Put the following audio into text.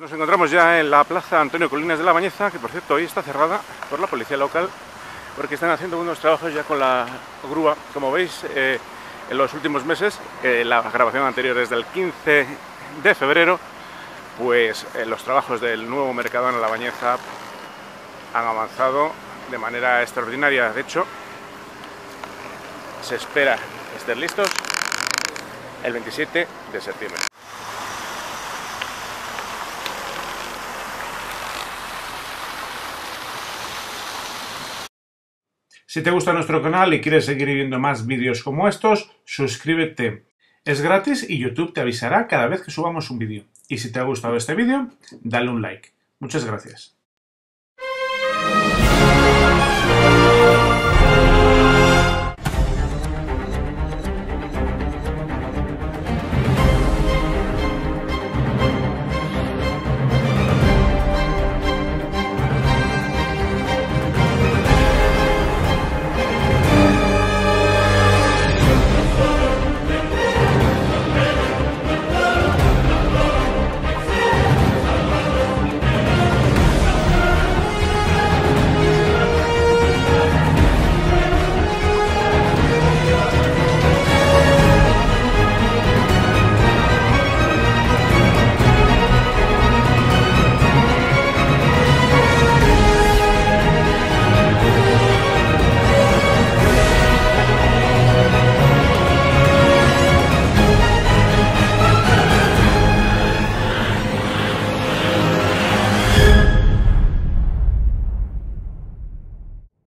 Nos encontramos ya en la plaza Antonio Colinas de la Bañeza, que por cierto hoy está cerrada por la policía local porque están haciendo unos trabajos ya con la grúa. Como veis, eh, en los últimos meses, eh, la grabación anterior es del 15 de febrero, pues eh, los trabajos del nuevo Mercadona La Bañeza han avanzado de manera extraordinaria. De hecho, se espera estén listos el 27 de septiembre. Si te gusta nuestro canal y quieres seguir viendo más vídeos como estos, suscríbete. Es gratis y YouTube te avisará cada vez que subamos un vídeo. Y si te ha gustado este vídeo, dale un like. Muchas gracias.